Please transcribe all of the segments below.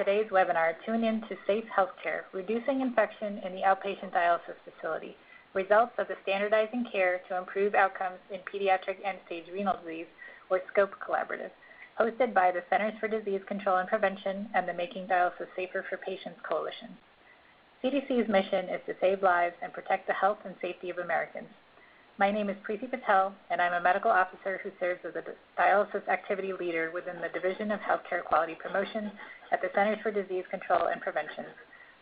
today's webinar, Tune in to Safe Healthcare, Reducing Infection in the Outpatient Dialysis Facility, Results of the Standardizing Care to Improve Outcomes in Pediatric End-Stage Renal Disease, or SCOPE Collaborative, hosted by the Centers for Disease Control and Prevention and the Making Dialysis Safer for Patients Coalition. CDC's mission is to save lives and protect the health and safety of Americans. My name is Preeti Patel, and I'm a medical officer who serves as a dialysis activity leader within the Division of Healthcare Quality Promotion at the Centers for Disease Control and Prevention.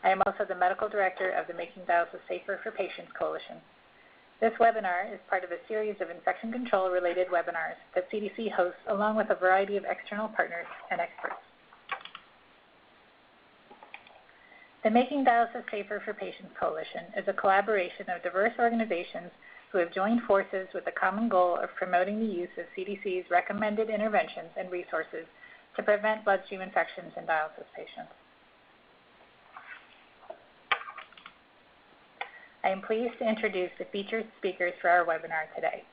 I am also the medical director of the Making Dialysis Safer for Patients Coalition. This webinar is part of a series of infection control related webinars that CDC hosts along with a variety of external partners and experts. The Making Dialysis Safer for Patients Coalition is a collaboration of diverse organizations who have joined forces with the common goal of promoting the use of CDC's recommended interventions and resources to prevent bloodstream infections in dialysis patients. I am pleased to introduce the featured speakers for our webinar today.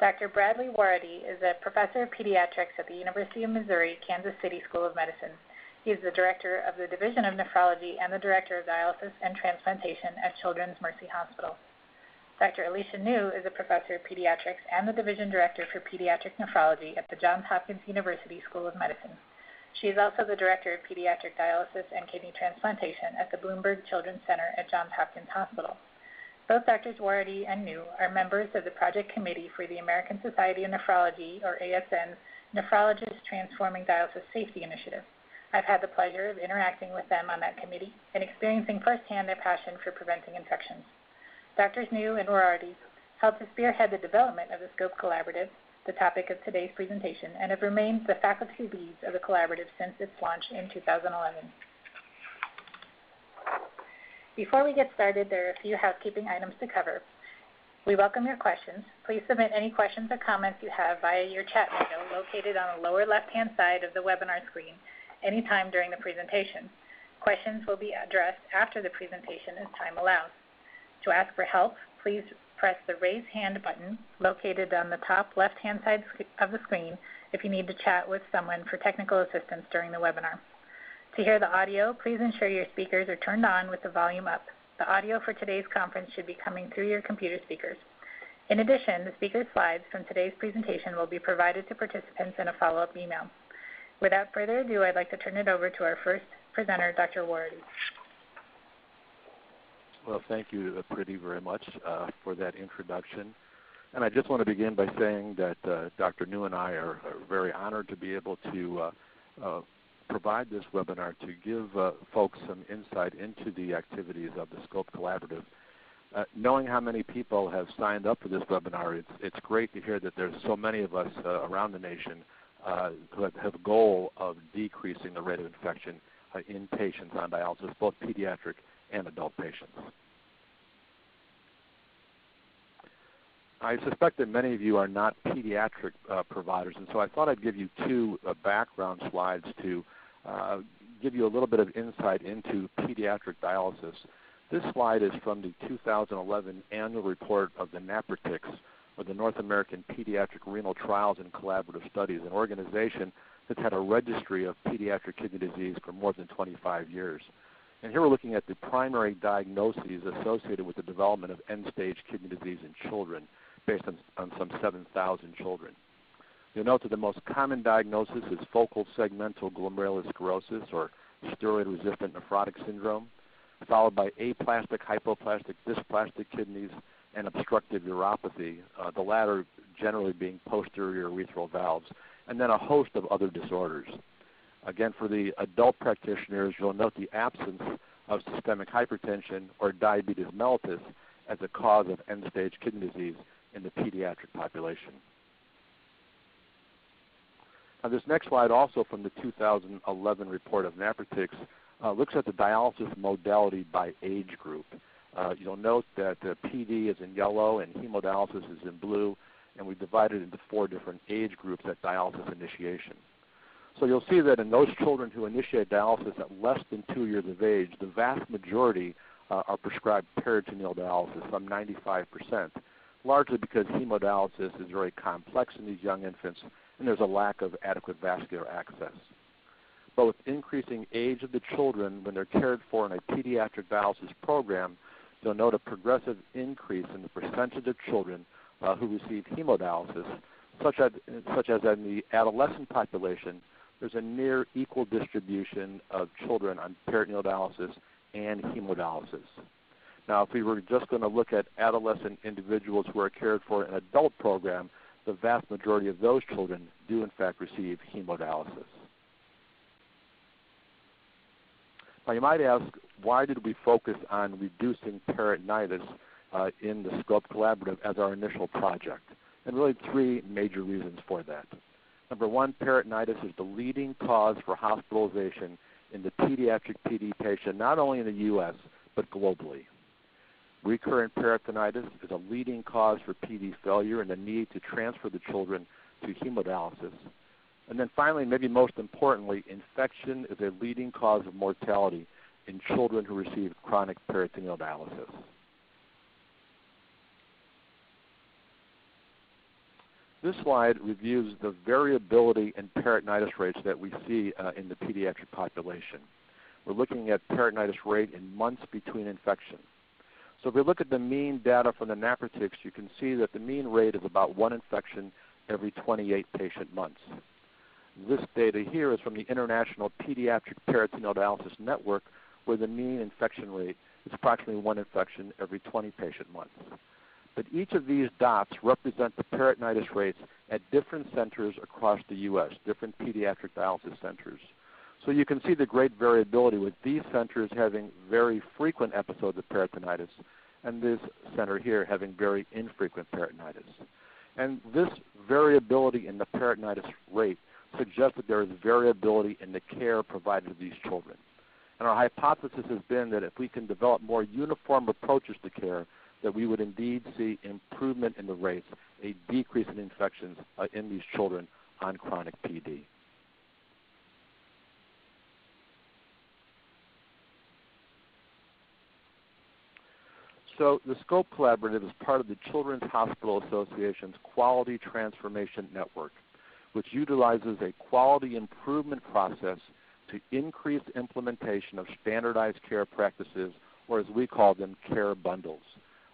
Dr. Bradley Warady is a professor of pediatrics at the University of Missouri Kansas City School of Medicine. He is the director of the Division of Nephrology and the director of dialysis and transplantation at Children's Mercy Hospital. Dr. Alicia Neu is a professor of pediatrics and the division director for pediatric nephrology at the Johns Hopkins University School of Medicine. She is also the director of pediatric dialysis and kidney transplantation at the Bloomberg Children's Center at Johns Hopkins Hospital. Both Drs. Warady and Neu are members of the Project Committee for the American Society of Nephrology, or ASN's Nephrologists Transforming Dialysis Safety Initiative. I've had the pleasure of interacting with them on that committee and experiencing firsthand their passion for preventing infections. Drs. Neu and Warady helped to spearhead the development of the SCOPE Collaborative, the topic of today's presentation, and have remained the faculty leads of the collaborative since its launch in 2011. Before we get started, there are a few housekeeping items to cover. We welcome your questions. Please submit any questions or comments you have via your chat window located on the lower left-hand side of the webinar screen anytime during the presentation. Questions will be addressed after the presentation as time allows. To ask for help, please press the Raise Hand button located on the top left-hand side of the screen if you need to chat with someone for technical assistance during the webinar. To hear the audio, please ensure your speakers are turned on with the volume up. The audio for today's conference should be coming through your computer speakers. In addition, the speaker slides from today's presentation will be provided to participants in a follow-up email. Without further ado, I'd like to turn it over to our first presenter, Dr. Warady. Well, thank you, uh, Preeti, very much uh, for that introduction. And I just want to begin by saying that uh, Dr. Neu and I are, are, very honored to be able to uh, uh provide this webinar to give uh, folks some insight into the activities of the SCOPE Collaborative. knowing how many people have signed up for this webinar, it's, it's great to hear that there's so many of us around the nation who have, have, a goal of decreasing the rate of infection in patients on dialysis, both pediatric and adult patients. I suspect that many of you are not pediatric uh, providers, and so I thought I'd give you two uh, background slides to uh, give you a little bit of insight into pediatric dialysis. This slide is from the 2011 annual report of the NAPRTCS, or the North American Pediatric Renal Trials and Collaborative Studies, an organization that's had a registry of pediatric kidney disease for more than 25 years. And here we're looking at the primary diagnoses associated with the development of end-stage kidney disease in children based on, on some 7,000 children. You'll note that the most common diagnosis is focal segmental glomerulosclerosis or steroid-resistant nephrotic syndrome, followed by aplastic, hypoplastic, dysplastic kidneys, and obstructive uropathy, uh, the latter generally being posterior urethral valves, and then a host of other disorders. Again, for the adult practitioners, you'll note the absence of systemic hypertension or diabetes mellitus as a cause of end-stage kidney disease in the pediatric population. Now, this next slide, also from the 2011 report of NAPRTCS, uh, looks at the dialysis modality by age group. Uh, you'll note that PD is in yellow and hemodialysis is in blue, and we divided into four different age groups at dialysis initiation. So you'll see that in those children who initiate dialysis at less than two years of age, the vast majority uh, are prescribed peritoneal dialysis, some 95%, largely because hemodialysis is very complex in these young infants and there's a lack of adequate vascular access. but with increasing age of the children when they're cared for in a pediatric dialysis program, you'll note a progressive increase in the percentage of children uh, who receive hemodialysis, such as, such as in the adolescent population, there's a near equal distribution of children on peritoneal dialysis and hemodialysis. Now, if we were just going to look at adolescent individuals who are cared for in an adult program, the vast majority of those children do in fact receive hemodialysis. Now you might ask, why did we focus on reducing peritonitis uh, in the SCOPE Collaborative as our initial project? And really three major reasons for that. Number one, peritonitis is the leading cause for hospitalization in the pediatric PD patient, not only in the U.S., but globally. Recurrent peritonitis is a leading cause for PD failure and the need to transfer the children to hemodialysis. And then finally, maybe most importantly, infection is a leading cause of mortality in children who receive chronic peritoneal dialysis. This slide reviews the variability in peritonitis rates that we see uh, in the pediatric population. We're looking at peritonitis rate in months between infection. So if we look at the mean data from the NAPRTCS, you can see that the mean rate is about one infection every 28 patient months. This data here is from the International Pediatric Peritoneal Dialysis Network, where the mean infection rate is approximately one infection every 20 patient months. But each of these dots represent the peritonitis rates at different centers across the U.S., different pediatric dialysis centers. So you can see the great variability with these centers having very frequent episodes of peritonitis and this center here having very infrequent peritonitis. And this variability in the peritonitis rate suggests that there is variability in the care provided to these children. And our hypothesis has been that if we can develop more uniform approaches to care, that we would indeed see improvement in the rates, a decrease in infections uh, in these children on chronic PD. So the SCOPE Collaborative is part of the Children's Hospital Association's Quality Transformation Network, which utilizes a quality improvement process to increase implementation of standardized care practices, or as we call them, care bundles.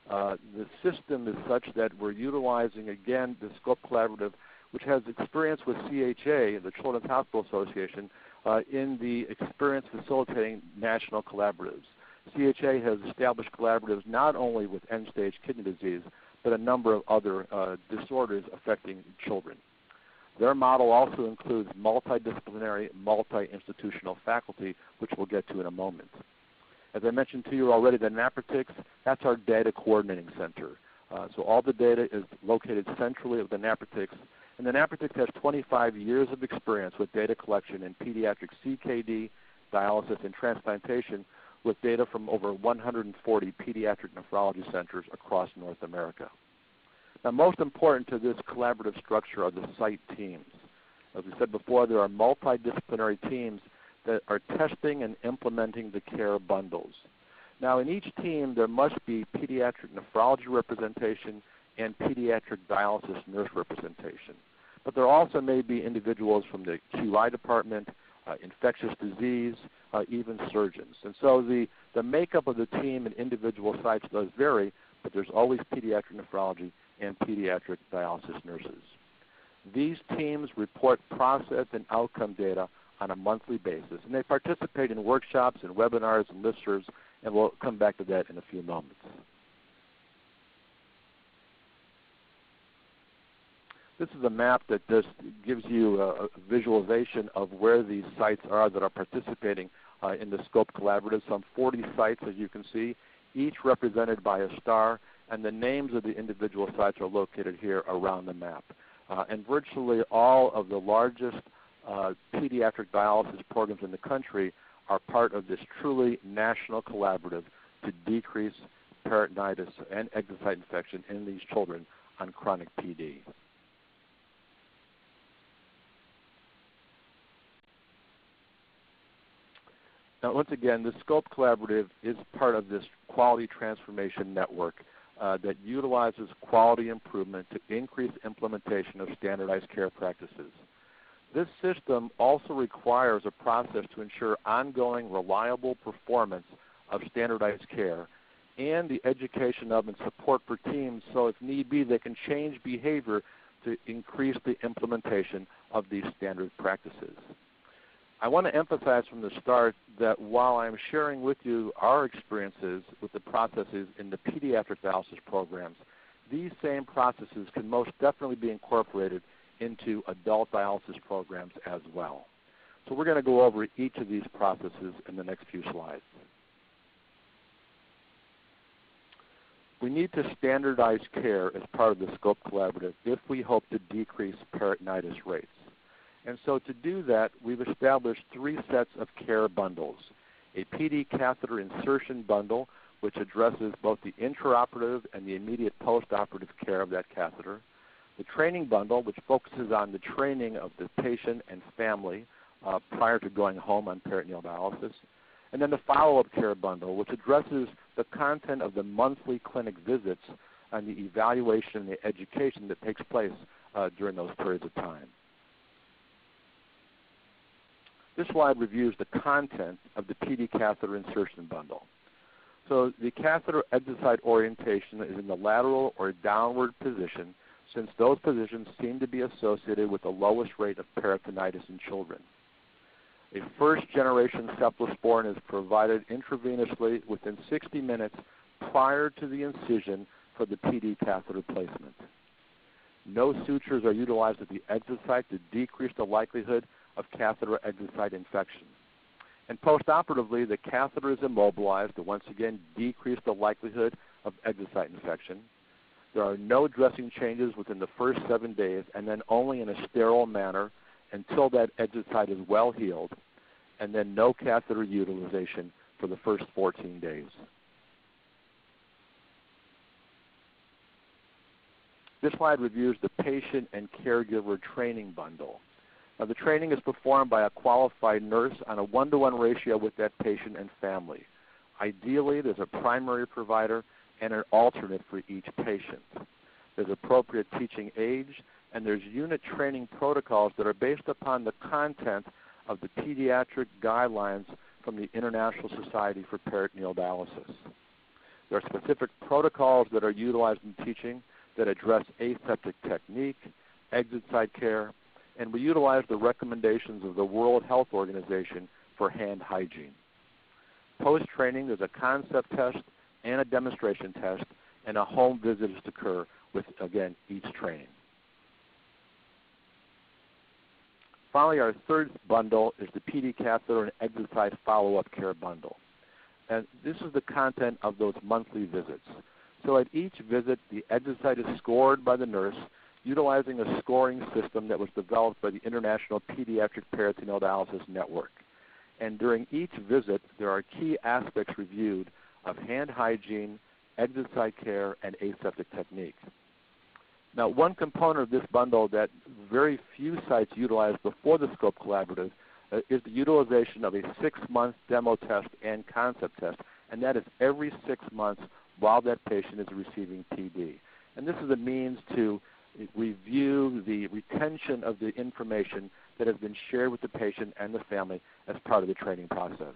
Uh, the system is such that we're utilizing, again, the SCOPE Collaborative, which has experience with CHA, the Children's Hospital Association, uh, in the experience facilitating national collaboratives. CHA has established collaboratives not only with end-stage kidney disease, but a number of other uh, disorders affecting children. Their model also includes multidisciplinary, multi-institutional faculty, which we'll get to in a moment. As I mentioned to you already, the NAPRTCS, that's our data coordinating center. Uh, so all the data is located centrally at the NAPRTCS, and the NAPRTCS has 25 years of experience with data collection in pediatric CKD, dialysis, and transplantation, with data from over 140 pediatric nephrology centers across North America. Now, most important to this collaborative structure are the site teams. As we said before, there are multidisciplinary teams that are testing and implementing the care bundles. Now, in each team, there must be pediatric nephrology representation and pediatric dialysis nurse representation. But there also may be individuals from the QI department, uh, infectious disease, uh, even surgeons. And so the, the makeup of the team and individual sites does vary, but there's always pediatric nephrology and pediatric dialysis nurses. These teams report process and outcome data on a monthly basis, and they participate in workshops and webinars and listservs, and we'll come back to that in a few moments. This is a map that just gives you a, visualization of where these sites are that are participating uh, in the SCOPE Collaborative. Some 40 sites, as you can see, each represented by a star, and the names of the individual sites are located here around the map. Uh, and virtually all of the largest uh, pediatric dialysis programs in the country are part of this truly national collaborative to decrease peritonitis and exit site infection in these children on chronic PD. Now, once again, the SCOPE Collaborative is part of this quality transformation network uh, that utilizes quality improvement to increase implementation of standardized care practices. This system also requires a process to ensure ongoing reliable performance of standardized care and the education of and support for teams so if need be they can change behavior to increase the implementation of these standard practices. I want to emphasize from the start that while I'm sharing with you our experiences with the processes in the pediatric dialysis programs, these same processes can most definitely be incorporated into adult dialysis programs as well. So we're going to go over each of these processes in the next few slides. We need to standardize care as part of the SCOPE Collaborative if we hope to decrease peritonitis rates. And so to do that, we've established three sets of care bundles. A PD catheter insertion bundle, which addresses both the intraoperative and the immediate postoperative care of that catheter. The training bundle, which focuses on the training of the patient and family uh, prior to going home on peritoneal dialysis. And then the follow-up care bundle, which addresses the content of the monthly clinic visits and the evaluation and the education that takes place uh, during those periods of time. This slide reviews the content of the PD catheter insertion bundle. So the catheter exit site orientation is in the lateral or downward position since those positions seem to be associated with the lowest rate of peritonitis in children. A first generation cephalosporin is provided intravenously within 60 minutes prior to the incision for the PD catheter placement. No sutures are utilized at the exit site to decrease the likelihood of catheter exit site infection. And postoperatively, the catheter is immobilized to once again decrease the likelihood of exit site infection. There are no dressing changes within the first seven days, and then only in a sterile manner until that exit site is well healed, and then no catheter utilization for the first 14 days. This slide reviews the patient and caregiver training bundle. Now, the training is performed by a qualified nurse on a one-to-one ratio with that patient and family. Ideally, there's a primary provider and an alternate for each patient. There's appropriate teaching age, and there's unit training protocols that are based upon the content of the pediatric guidelines from the International Society for Peritoneal Dialysis. There are specific protocols that are utilized in teaching that address aseptic technique, exit site care, and we utilize the recommendations of the World Health Organization for hand hygiene. Post-training, there's a concept test and a demonstration test, and a home visit is to occur with, again, each training. Finally, our third bundle is the PD catheter and exit site follow-up care bundle. And this is the content of those monthly visits. So at each visit, the exit site is scored by the nurse utilizing a scoring system that was developed by the International Pediatric Peritoneal Dialysis Network. And during each visit, there are key aspects reviewed of hand hygiene, exit site care, and aseptic technique. Now, one component of this bundle that very few sites utilize before the SCOPE Collaborative uh, is the utilization of a six-month demo test and concept test, and that is every six months while that patient is receiving PD. And this is a means to review the retention of the information that has been shared with the patient and the family as part of the training process.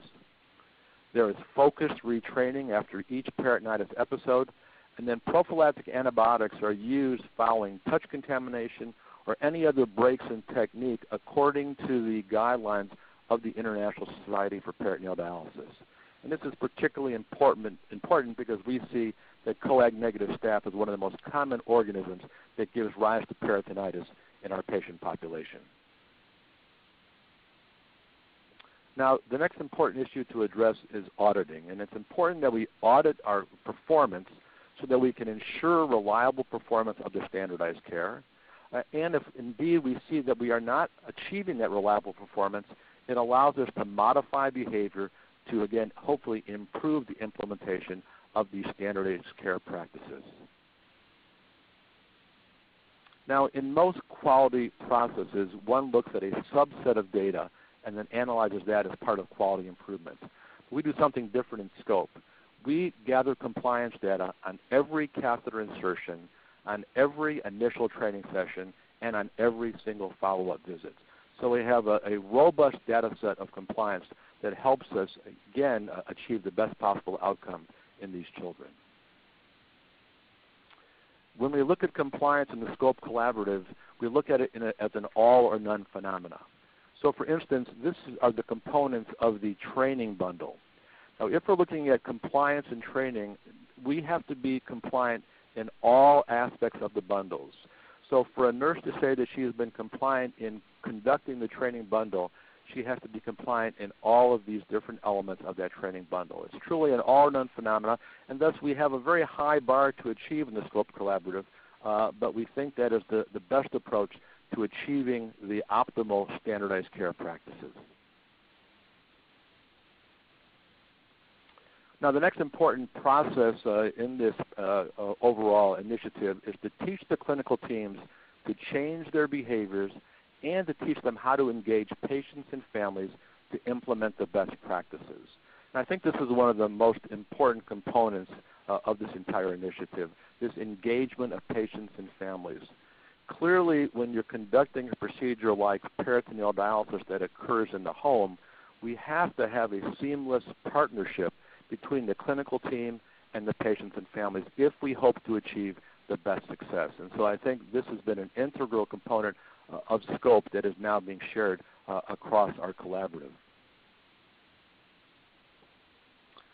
There is focused retraining after each peritonitis episode, and then prophylactic antibiotics are used following touch contamination or any other breaks in technique according to the guidelines of the International Society for Peritoneal Dialysis. And this is particularly important, important because we see that coag-negative staph is one of the most common organisms that gives rise to peritonitis in our patient population. Now, the next important issue to address is auditing, and it's important that we audit our performance so that we can ensure reliable performance of the standardized care. Uh, and if indeed we see that we are not achieving that reliable performance, it allows us to modify behavior to, again, hopefully improve the implementation of these standardized care practices. Now, in most quality processes, one looks at a subset of data and then analyzes that as part of quality improvement. We do something different in scope. We gather compliance data on every catheter insertion, on every initial training session, and on every single follow-up visit. So we have a, a robust data set of compliance that helps us, again, uh, achieve the best possible outcome in these children. When we look at compliance in the SCOPE Collaborative, we look at it a, as an all or none phenomena. So for instance, this are the components of the training bundle. Now if we're looking at compliance and training, we have to be compliant in all aspects of the bundles. So for a nurse to say that she has been compliant in conducting the training bundle, she has to be compliant in all of these different elements of that training bundle. It's truly an all or none phenomena, and thus we have a very high bar to achieve in the SCOPE Collaborative, uh, but we think that is the, the best approach to achieving the optimal standardized care practices. Now, the next important process uh, in this uh, uh, overall initiative is to teach the clinical teams to change their behaviors and to teach them how to engage patients and families to implement the best practices. And I think this is one of the most important components uh, of this entire initiative, this engagement of patients and families. Clearly, when you're conducting a procedure like peritoneal dialysis that occurs in the home, we have to have a seamless partnership between the clinical team and the patients and families if we hope to achieve the best success. And so I think this has been an integral component uh, of scope that is now being shared uh, across our collaborative.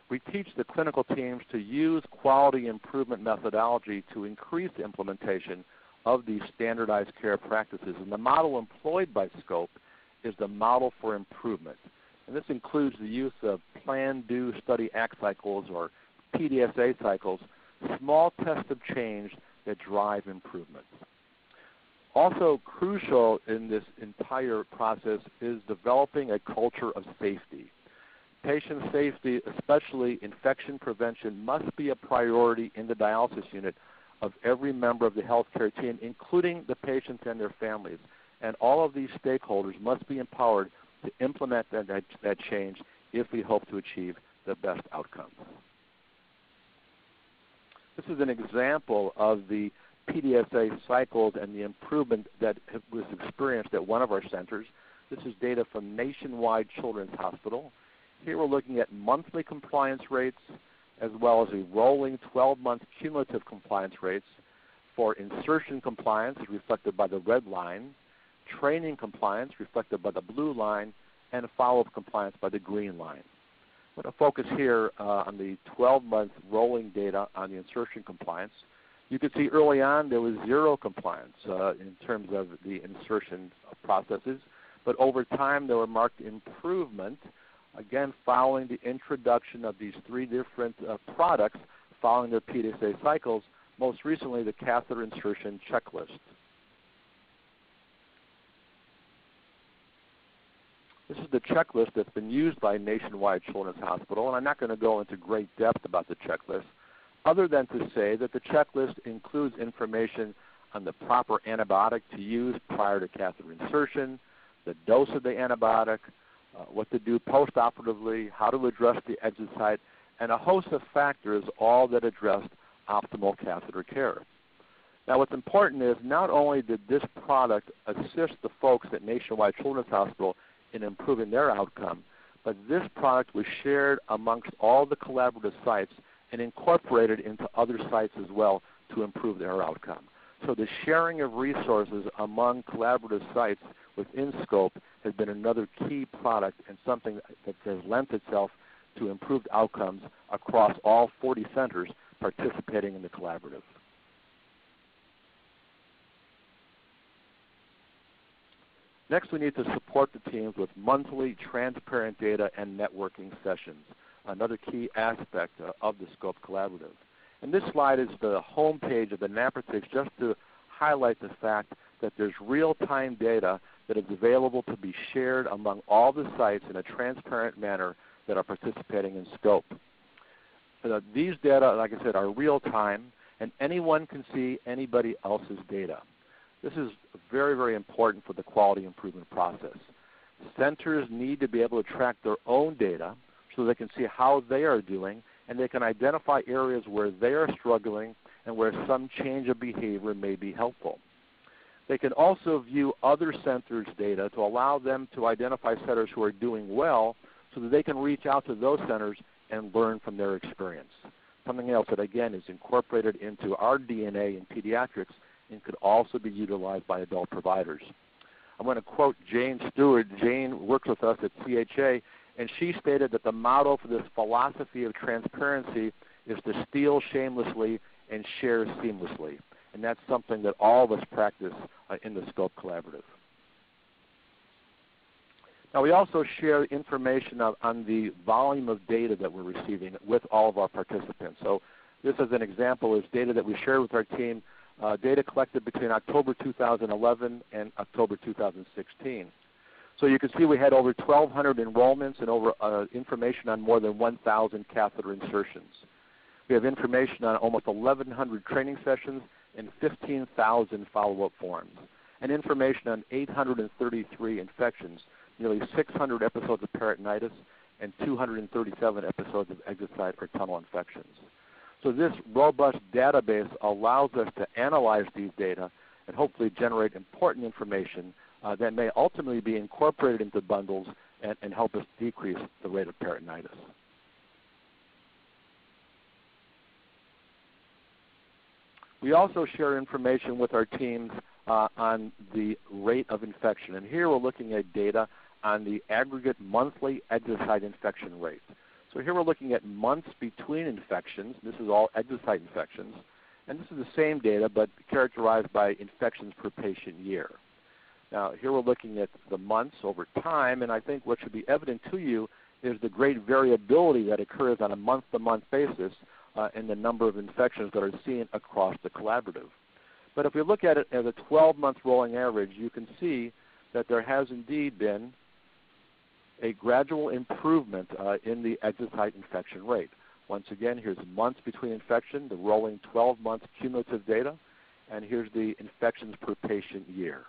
We teach the clinical teams to use quality improvement methodology to increase implementation of these standardized care practices. And the model employed by SCOPE is the model for improvement. And this includes the use of plan, do, study, act cycles or PDSA cycles, small tests of change that drive improvements. Also crucial in this entire process is developing a culture of safety. Patient safety, especially infection prevention, must be a priority in the dialysis unit of every member of the healthcare team, including the patients and their families. And all of these stakeholders must be empowered to implement that, that, that change if we hope to achieve the best outcomes. This is an example of the PDSA cycles and the improvement that was experienced at one of our centers. This is data from Nationwide Children's Hospital. Here we're looking at monthly compliance rates as well as a rolling 12-month cumulative compliance rates for insertion compliance reflected by the red line, training compliance reflected by the blue line, and follow-up compliance by the green line. I'm going to focus here uh, on the 12-month rolling data on the insertion compliance. You can see early on there was zero compliance uh, in terms of the insertion processes, but over time there were marked improvement, again following the introduction of these three different uh, products following their PDSA cycles, most recently the catheter insertion checklist. This is the checklist that's been used by Nationwide Children's Hospital, and I'm not going to go into great depth about the checklist, other than to say that the checklist includes information on the proper antibiotic to use prior to catheter insertion, the dose of the antibiotic, uh, what to do postoperatively, how to address the exit site, and a host of factors all that addressed optimal catheter care. Now what's important is not only did this product assist the folks at Nationwide Children's Hospital in improving their outcome. But this product was shared amongst all the collaborative sites and incorporated into other sites as well to improve their outcome. So the sharing of resources among collaborative sites within SCOPE has been another key product and something that has lent itself to improved outcomes across all 40 centers participating in the collaborative. Next, we need to support the teams with monthly transparent data and networking sessions, another key aspect of the SCOPE Collaborative. And this slide is the home page of the NAPRTCS just to highlight the fact that there's real-time data that is available to be shared among all the sites in a transparent manner that are participating in SCOPE. Uh, these data, like I said, are real-time, and anyone can see anybody else's data. This is very, very important for the quality improvement process. Centers need to be able to track their own data so they can see how they are doing and they can identify areas where they are struggling and where some change of behavior may be helpful. They can also view other centers' data to allow them to identify centers who are doing well so that they can reach out to those centers and learn from their experience. Something else that again is incorporated into our DNA in pediatrics and could also be utilized by adult providers. I'm going to quote Jane Stewart. Jane works with us at CHA, and she stated that the motto for this philosophy of transparency is to steal shamelessly and share seamlessly. And that's something that all of us practice uh, in the SCOPE Collaborative. Now we also share information on, on the volume of data that we're receiving with all of our participants. So this as an example is data that we share with our team, uh, data collected between October 2011 and October 2016. So you can see we had over 1,200 enrollments and over uh, information on more than 1,000 catheter insertions. We have information on almost 1,100 training sessions and 15,000 follow-up forms, and information on 833 infections, nearly 600 episodes of peritonitis, and 237 episodes of exit site or tunnel infections. So this robust database allows us to analyze these data and hopefully generate important information uh, that may ultimately be incorporated into bundles and, and help us decrease the rate of peritonitis. We also share information with our teams uh, on the rate of infection. And here we're looking at data on the aggregate monthly exit infection rate. So here we're looking at months between infections. This is all exit infections. And this is the same data but characterized by infections per patient year. Now here we're looking at the months over time, and I think what should be evident to you is the great variability that occurs on a month-to-month basis uh, in the number of infections that are seen across the collaborative. But if we look at it as a 12-month rolling average, you can see that there has indeed been a gradual improvement uh, in the exit infection rate. Once again, here's months between infection, the rolling 12-month cumulative data, and here's the infections per patient year.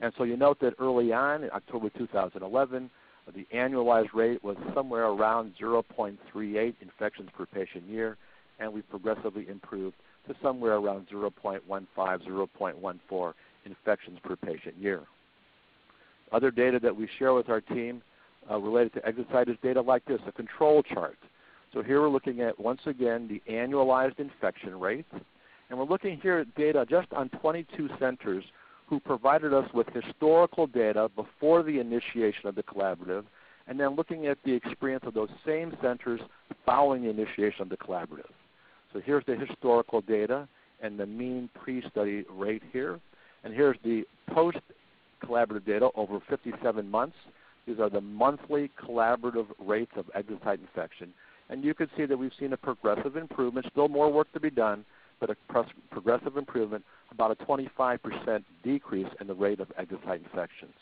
And so you note that early on, in October 2011, the annualized rate was somewhere around 0.38 infections per patient year, and we progressively improved to somewhere around 0.15, 0.14 infections per patient year. Other data that we share with our team uh, related to exit site is data like this, a control chart. So here we're looking at, once again, the annualized infection rate. And we're looking here at data just on 22 centers who provided us with historical data before the initiation of the collaborative, and then looking at the experience of those same centers following the initiation of the collaborative. So here's the historical data and the mean pre-study rate here. And here's the post-collaborative data over 57 months. These are the monthly collaborative rates of exit site infection. And you can see that we've seen a progressive improvement, still more work to be done, but a progressive improvement, about a 25% decrease in the rate of exit site infections.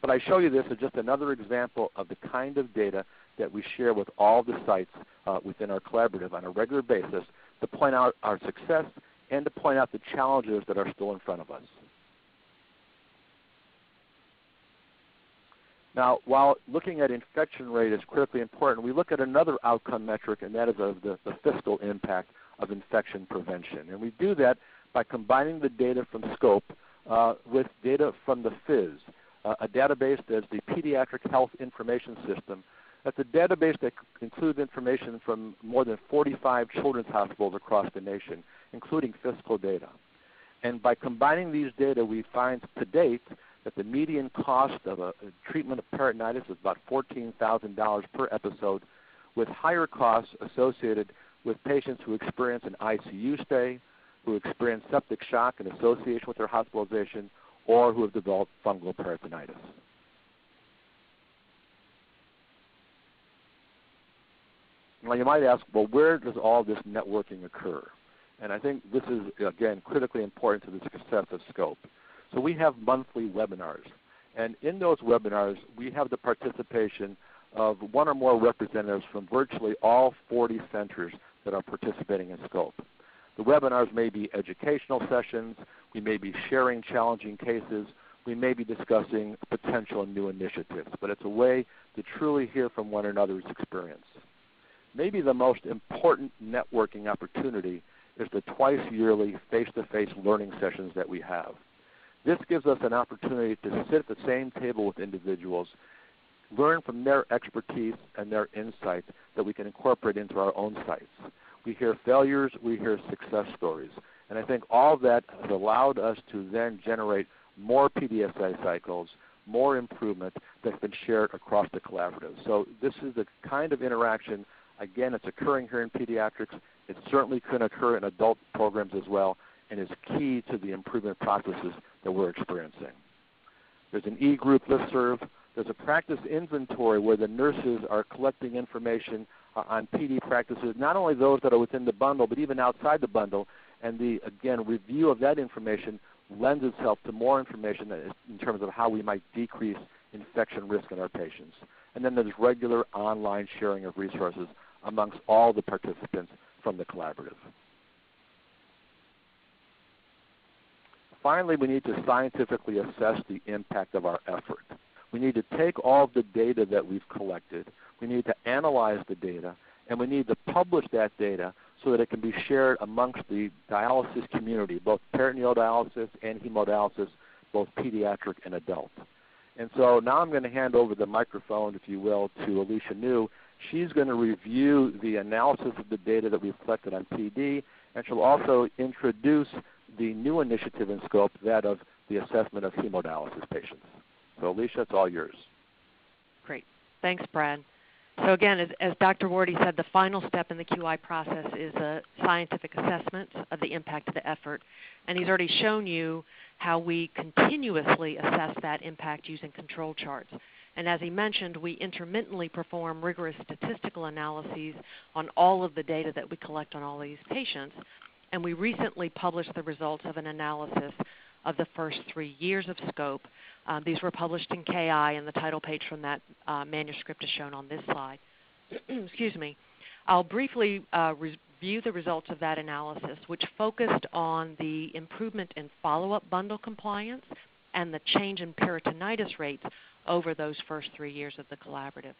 But I show you this as just another example of the kind of data that we share with all the sites uh, within our collaborative on a regular basis to point out our success and to point out the challenges that are still in front of us. Now, while looking at infection rate is critically important, we look at another outcome metric, and that is of the, the fiscal impact of infection prevention. And we do that by combining the data from SCOPE uh, with data from the PHIS, uh, a database that is the Pediatric Health Information System that's a database that includes information from more than 45 children's hospitals across the nation, including fiscal data. And by combining these data, we find to date that the median cost of a, a treatment of peritonitis is about $14,000 per episode, with higher costs associated with patients who experience an ICU stay, who experience septic shock in association with their hospitalization, or who have developed fungal peritonitis. Now you might ask, well, where does all this networking occur? And I think this is, again, critically important to the success of SCOPE. So we have monthly webinars. And in those webinars, we have the participation of one or more representatives from virtually all 40 centers that are participating in SCOPE. The webinars may be educational sessions, we may be sharing challenging cases, we may be discussing potential new initiatives, but it's a way to truly hear from one another's experience maybe the most important networking opportunity is the twice yearly face-to-face learning sessions that we have. This gives us an opportunity to sit at the same table with individuals, learn from their expertise and their insights that we can incorporate into our own sites. We hear failures, we hear success stories. And I think all that has allowed us to then generate more PDSA cycles, more improvement that's been shared across the collaborative. So this is the kind of interaction, again, it's occurring here in pediatrics. It certainly can occur in adult programs as well and is key to the improvement processes that we're experiencing. There's an e-group listserv. There's a practice inventory where the nurses are collecting information uh, on PD practices, not only those that are within the bundle, but even outside the bundle. And the, again, review of that information lends itself to more information in terms of how we might decrease infection risk in our patients. And then there's regular online sharing of resources amongst all the participants from the collaborative. Finally, we need to scientifically assess the impact of our effort. We need to take all of the data that we've collected, we need to analyze the data, and we need to publish that data so that it can be shared amongst the dialysis community, both peritoneal dialysis and hemodialysis, both pediatric and adult. And so now I'm going to hand over the microphone, if you will, to Alicia Neu. She's going to review the analysis of the data that we've collected on PD, and she'll also introduce the new initiative in scope, that of the assessment of hemodialysis patients. So Alicia, it's all yours. Great. Thanks, Brad. So again, as, as, Dr. Warady said, the final step in the QI process is a scientific assessment of the impact of the effort. And he's already shown you how we continuously assess that impact using control charts. And as he mentioned, we intermittently perform rigorous statistical analyses on all of the data that we collect on all these patients. And we recently published the results of an analysis of the first three years of scope uh, these were published in KI, and the title page from that uh, manuscript is shown on this slide. Excuse me. I'll briefly uh, review the results of that analysis, which focused on the improvement in follow-up bundle compliance and the change in peritonitis rates over those first three years of the collaborative.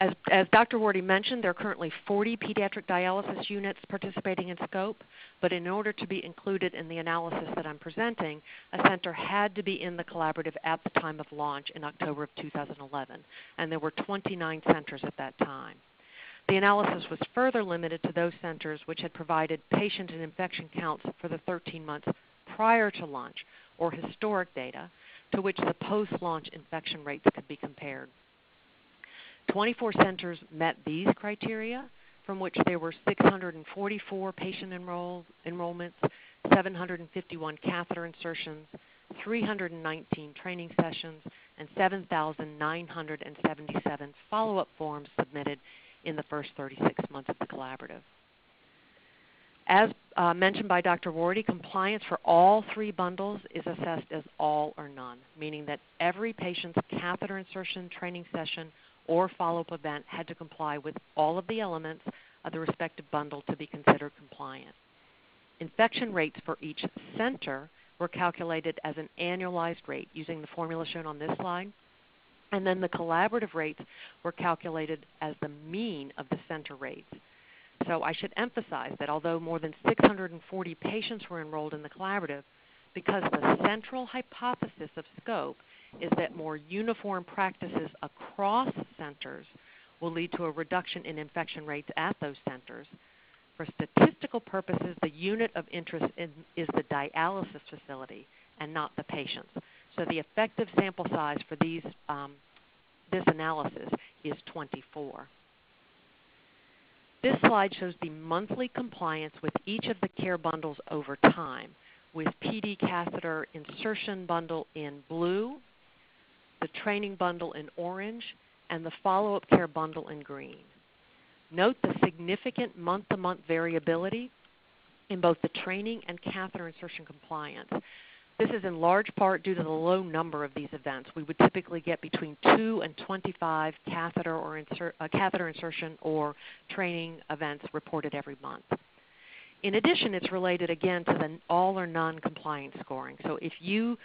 As, as, Dr. Warady mentioned, there are currently 40 pediatric dialysis units participating in SCOPE, but in order to be included in the analysis that I'm presenting, a center had to be in the collaborative at the time of launch in October of 2011, and there were 29 centers at that time. The analysis was further limited to those centers which had provided patient and infection counts for the 13 months prior to launch, or historic data, to which the post-launch infection rates could be compared. 24 centers met these criteria, from which there were 644 patient enroll, enrollments, 751 catheter insertions, 319 training sessions, and 7,977 follow-up forms submitted in the first 36 months of the collaborative. As uh, mentioned by Dr. Warady, compliance for all three bundles is assessed as all or none, meaning that every patient's catheter insertion training session or follow-up event had to comply with all of the elements of the respective bundle to be considered compliant. Infection rates for each center were calculated as an annualized rate using the formula shown on this slide. And then the collaborative rates were calculated as the mean of the center rates. So I should emphasize that although more than 640 patients were enrolled in the collaborative, because the central hypothesis of SCOPE is that more uniform practices across centers will lead to a reduction in infection rates at those centers. For statistical purposes, the unit of interest in, is the dialysis facility and not the patients. So the effective sample size for these, um, this analysis is 24. This slide shows the monthly compliance with each of the care bundles over time, with PD catheter insertion bundle in blue the training bundle in orange, and the follow-up care bundle in green. Note the significant month-to-month variability in both the training and catheter insertion compliance. This is in large part due to the low number of these events. We would typically get between 2 and 25 catheter, or insert, uh, catheter insertion or training events reported every month. In addition, it's related again to the all or none compliance scoring. So if you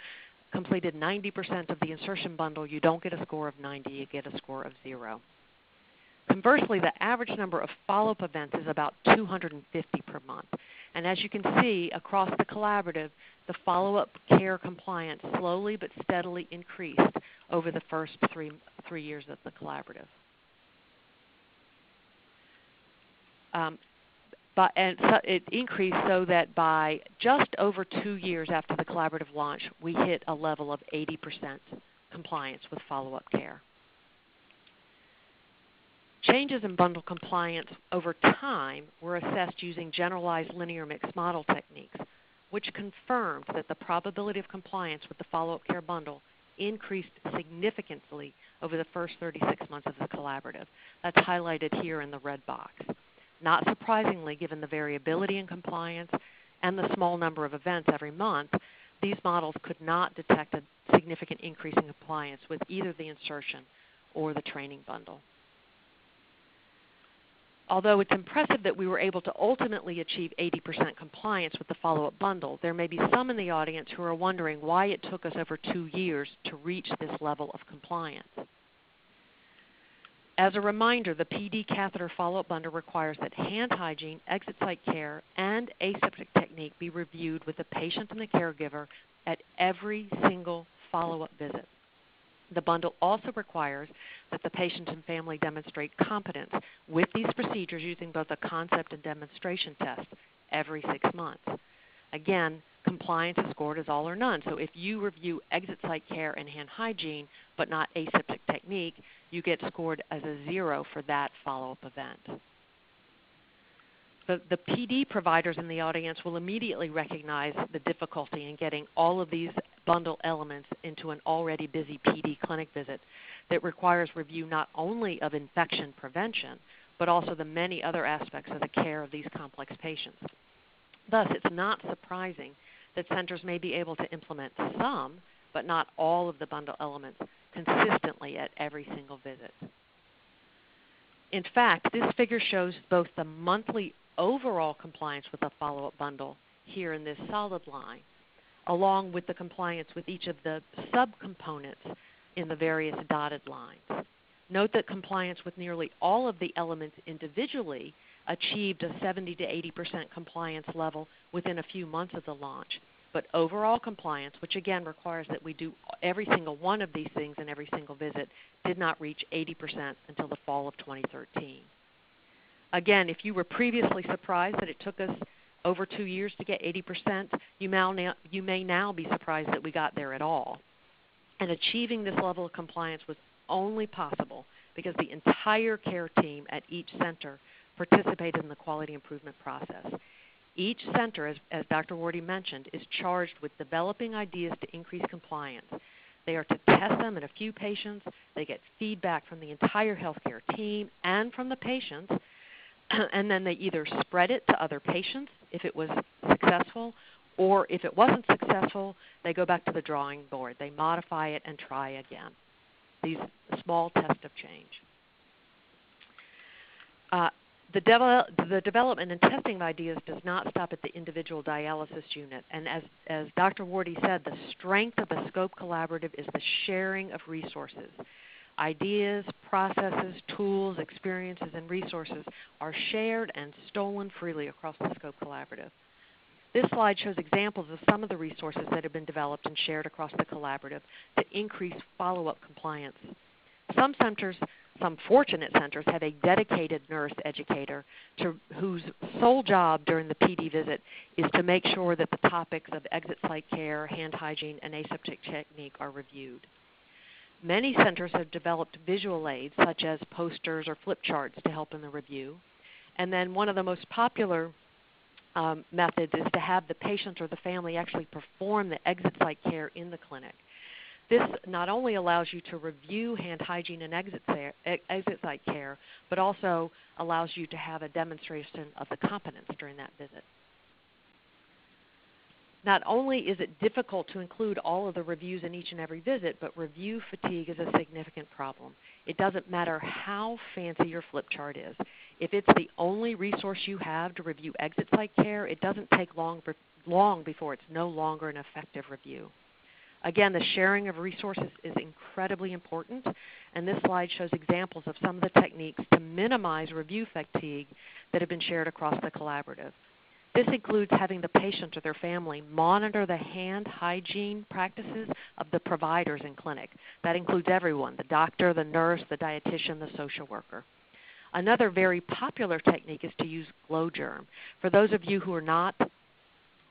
completed 90% of the insertion bundle, you don't get a score of 90, you get a score of 0. conversely, the average number of follow-up events is about 250 per month. And as you can see across the collaborative, the follow-up care compliance slowly but steadily increased over the first three, three years of the collaborative. Um, and so it increased so that by just over two years after the collaborative launch, we hit a level of 80% compliance with follow-up care. Changes in bundle compliance over time were assessed using generalized linear mixed model techniques, which confirmed that the probability of compliance with the follow-up care bundle increased significantly over the first 36 months of the collaborative. That's highlighted here in the red box. Not surprisingly, given the variability in compliance and the small number of events every month, these models could not detect a significant increase in compliance with either the insertion or the training bundle. Although it's impressive that we were able to ultimately achieve 80% compliance with the follow-up bundle, there may be some in the audience who are wondering why it took us over two years to reach this level of compliance. As a reminder, the PD catheter follow-up bundle requires that hand hygiene, exit site care, and aseptic technique be reviewed with the patient and the caregiver at every single follow-up visit. The bundle also requires that the patient and family demonstrate competence with these procedures using both a concept and demonstration test every six months. Again, compliance is scored as all or none. So if you review exit site care and hand hygiene, but not aseptic technique, you get scored as a zero for that follow-up event. The, the, PD providers in the audience will immediately recognize the difficulty in getting all of these bundle elements into an already busy PD clinic visit that requires review not only of infection prevention, but also the many other aspects of the care of these complex patients. Thus, it's not surprising that centers may be able to implement some, but not all of the bundle elements consistently at every single visit. In fact, this figure shows both the monthly overall compliance with the follow-up bundle here in this solid line, along with the compliance with each of the subcomponents in the various dotted lines. Note that compliance with nearly all of the elements individually achieved a 70 to 80% compliance level within a few months of the launch. But overall compliance, which again requires that we do every single one of these things in every single visit, did not reach 80% until the fall of 2013. Again, if you were previously surprised that it took us over two years to get 80%, you, now, you may now be surprised that we got there at all. And achieving this level of compliance was only possible because the entire care team at each center participated in the quality improvement process. Each center, as, as Dr. Warady mentioned, is charged with developing ideas to increase compliance. They are to test them in a few patients. They get feedback from the entire healthcare team and from the patients. and then they either spread it to other patients if it was successful, or if it wasn't successful, they go back to the drawing board. They modify it and try again. These small tests of change. Uh, the, devel the, development and testing of ideas does not stop at the individual dialysis unit. And as, as Dr. Warady said, the strength of the SCOPE Collaborative is the sharing of resources. Ideas, processes, tools, experiences, and resources are shared and stolen freely across the SCOPE Collaborative. This slide shows examples of some of the resources that have been developed and shared across the collaborative to increase follow-up compliance. Some centers some fortunate centers have a dedicated nurse educator to, whose sole job during the PD visit is to make sure that the topics of exit site care, hand hygiene, and aseptic technique are reviewed. Many centers have developed visual aids such as posters or flip charts to help in the review. And then one of the most popular um, methods is to have the patient or the family actually perform the exit site care in the clinic. This not only allows you to review hand hygiene and exit, exit site care, but also allows you to have a demonstration of the competence during that visit. Not only is it difficult to include all of the reviews in each and every visit, but review fatigue is a significant problem. It doesn't matter how fancy your flip chart is. If it's the only resource you have to review exit site care, it doesn't take long, long before it's no longer an effective review. Again, the sharing of resources is incredibly important, and this slide shows examples of some of the techniques to minimize review fatigue that have been shared across the collaborative. This includes having the patient or their family monitor the hand hygiene practices of the providers in clinic. That includes everyone, the doctor, the nurse, the dietitian, the social worker. Another very popular technique is to use Glo Germ. For those of you who are not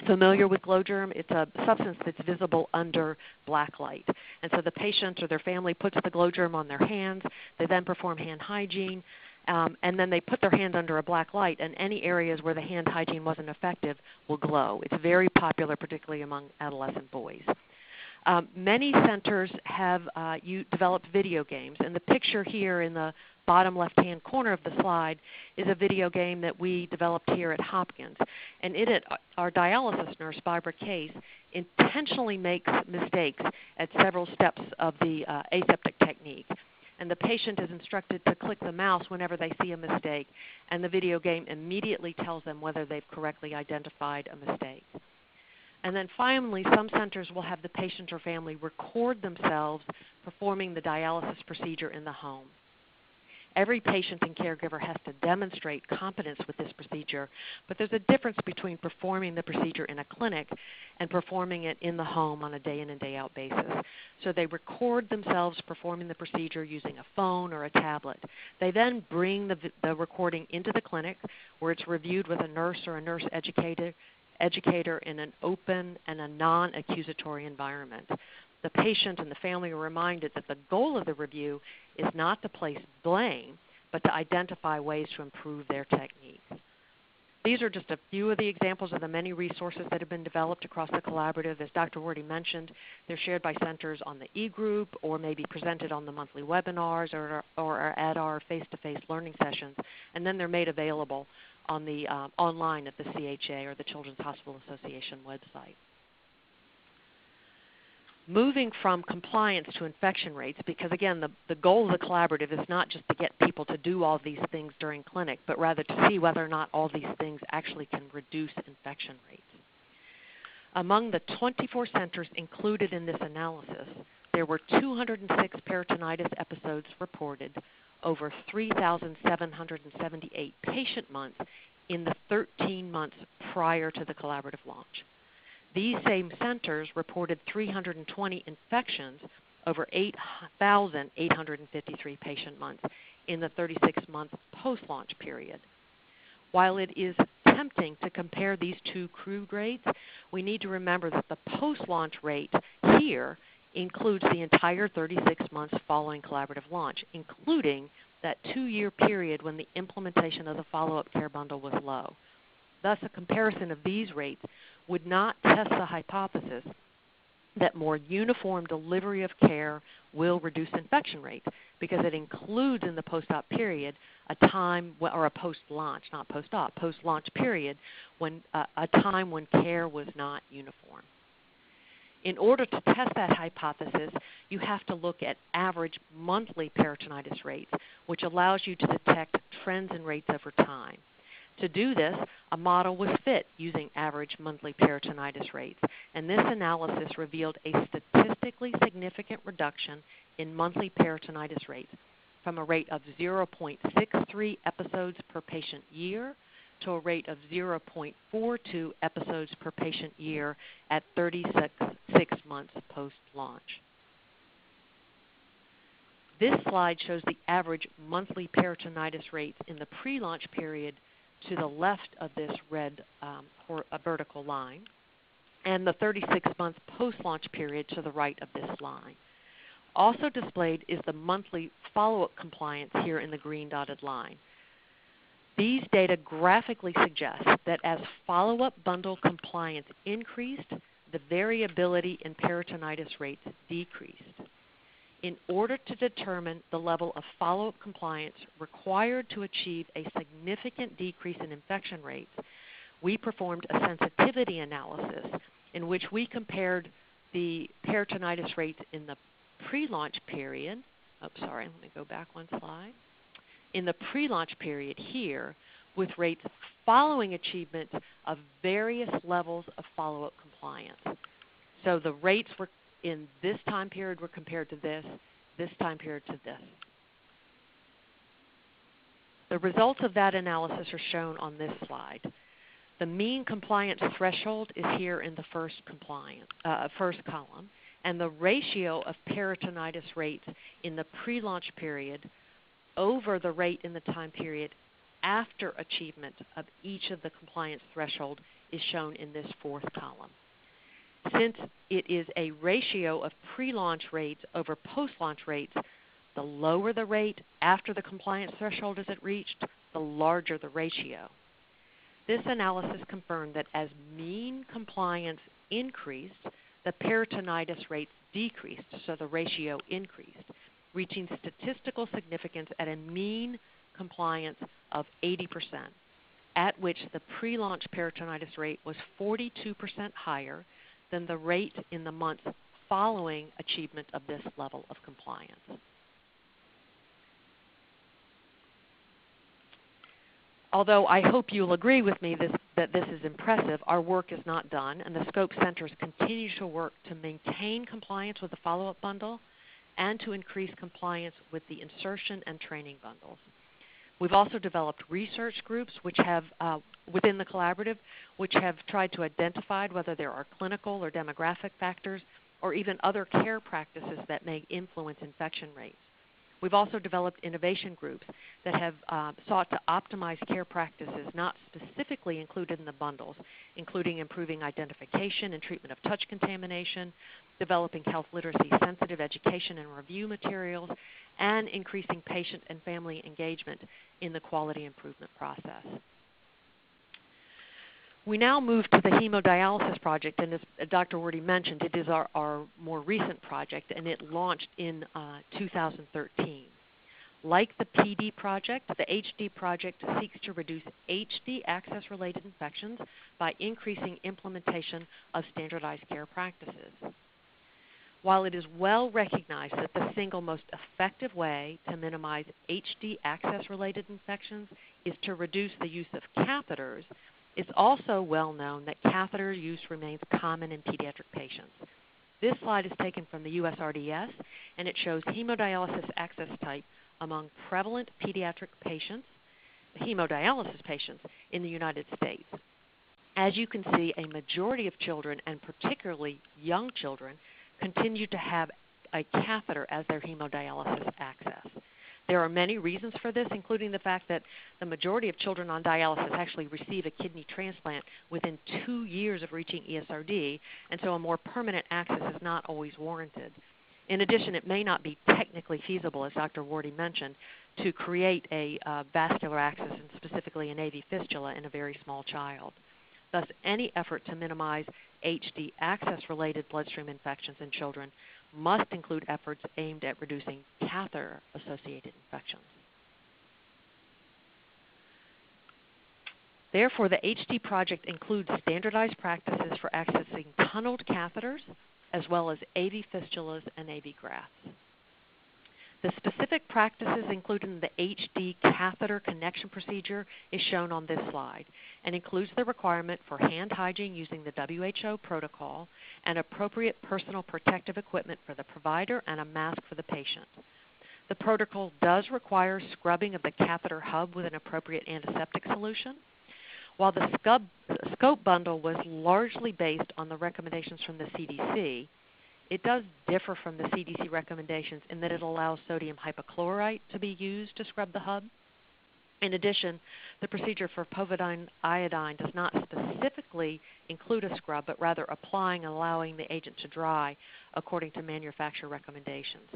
familiar with Glo Germ, it's a substance that's visible under black light. And so the patient or their family puts the Glo Germ on their hands. They then perform hand hygiene. Um, and then they put their hand under a black light, and any areas where the hand hygiene wasn't effective will glow. It's very popular, particularly among adolescent boys. Um, many centers have uh, you developed video games, and the picture here in the bottom left-hand corner of the slide is a video game that we developed here at Hopkins. And it, our dialysis nurse, Barbara Case, intentionally makes mistakes at several steps of the uh, aseptic technique and the patient is instructed to click the mouse whenever they see a mistake, and the video game immediately tells them whether they've correctly identified a mistake. And then finally, some centers will have the patient or family record themselves performing the dialysis procedure in the home. Every patient and caregiver has to demonstrate competence with this procedure, but there's a difference between performing the procedure in a clinic and performing it in the home on a day in and day out basis. So they record themselves performing the procedure using a phone or a tablet. They then bring the, the recording into the clinic where it's reviewed with a nurse or a nurse educator, educator in an open and a non accusatory environment the patient and the family are reminded that the goal of the review is not to place blame, but to identify ways to improve their technique. These are just a few of the examples of the many resources that have been developed across the collaborative. As Dr. Warady mentioned, they're shared by centers on the e-group or maybe presented on the monthly webinars or, or at our face-to-face learning sessions, and then they're made available on the uh, online at the CHA or the Children's Hospital Association website. Moving from compliance to infection rates because again the, the goal of the collaborative is not just to get people to do all these things during clinic but rather to see whether or not all these things actually can reduce infection rates. Among the 24 centers included in this analysis there were 206 peritonitis episodes reported over 3,778 patient months in the 13 months prior to the collaborative launch these same centers reported 320 infections over 8,853 patient months in the 36 month post launch period. While it is tempting to compare these two crude rates, we need to remember that the post launch rate here includes the entire 36 months following collaborative launch, including that two year period when the implementation of the follow up care bundle was low. Thus, a comparison of these rates would not test the hypothesis that more uniform delivery of care will reduce infection rates because it includes in the post-op period a time or a post-launch, not post-op, post-launch period when uh, a time when care was not uniform. In order to test that hypothesis, you have to look at average monthly peritonitis rates, which allows you to detect trends in rates over time. To do this, a model was fit using average monthly peritonitis rates, and this analysis revealed a statistically significant reduction in monthly peritonitis rates from a rate of 0.63 episodes per patient year to a rate of 0.42 episodes per patient year at 36 months post launch. This slide shows the average monthly peritonitis rates in the pre launch period to the left of this red um, vertical line, and the 36 month post launch period to the right of this line. Also displayed is the monthly follow up compliance here in the green dotted line. These data graphically suggest that as follow up bundle compliance increased, the variability in peritonitis rates decreased in order to determine the level of follow up compliance required to achieve a significant decrease in infection rates, we performed a sensitivity analysis in which we compared the peritonitis rates in the pre launch period. Oh, sorry, let me go back one slide. In the pre launch period here, with rates following achievement of various levels of follow up compliance. So the rates were in this time period were compared to this, this time period to this. The results of that analysis are shown on this slide. The mean compliance threshold is here in the first, uh, first column, and the ratio of peritonitis rates in the pre-launch period over the rate in the time period after achievement of each of the compliance threshold is shown in this fourth column. Since it is a ratio of pre-launch rates over post-launch rates, the lower the rate after the compliance threshold is reached, the larger the ratio. This analysis confirmed that as mean compliance increased, the peritonitis rates decreased, so the ratio increased, reaching statistical significance at a mean compliance of 80%, at which the pre-launch peritonitis rate was 42% higher than the rate in the months following achievement of this level of compliance. Although I hope you'll agree with me this, that this is impressive, our work is not done, and the SCOPE centers continue to work to maintain compliance with the follow-up bundle and to increase compliance with the insertion and training bundles. We've also developed research groups which have, uh, within the collaborative, which have tried to identify whether there are clinical or demographic factors or even other care practices that may influence infection rates. We've also developed innovation groups that have uh, sought to optimize care practices not specifically included in the bundles, including improving identification and treatment of touch contamination, developing health literacy sensitive education and review materials, and increasing patient and family engagement in the quality improvement process. We now move to the hemodialysis project, and as Dr. Warady mentioned, it is our, our more recent project, and it launched in uh, 2013. Like the PD project, the HD project seeks to reduce HD access related infections by increasing implementation of standardized care practices. While it is well recognized that the single most effective way to minimize HD access related infections is to reduce the use of catheters, it's also well known that catheter use remains common in pediatric patients. This slide is taken from the USRDS and it shows hemodialysis access type among prevalent pediatric patients, hemodialysis patients in the United States. As you can see, a majority of children, and particularly young children, continue to have a catheter as their hemodialysis access. There are many reasons for this, including the fact that the majority of children on dialysis actually receive a kidney transplant within two years of reaching ESRD, and so a more permanent access is not always warranted. In addition, it may not be technically feasible, as Dr. Warady mentioned, to create a uh, vascular access and specifically an AV fistula in a very small child. Thus, any effort to minimize HD access related bloodstream infections in children must include efforts aimed at reducing catheter associated infections. Therefore, the HD project includes standardized practices for accessing tunneled catheters as well as AV fistulas and AV grafts. The specific practices included in the HD catheter connection procedure is shown on this slide and includes the requirement for hand hygiene using the WHO protocol and appropriate personal protective equipment for the provider and a mask for the patient. The protocol does require scrubbing of the catheter hub with an appropriate antiseptic solution. While the scope bundle was largely based on the recommendations from the CDC, it does differ from the CDC recommendations in that it allows sodium hypochlorite to be used to scrub the hub. In addition, the procedure for povidone iodine does not specifically include a scrub, but rather applying and allowing the agent to dry according to manufacturer recommendations.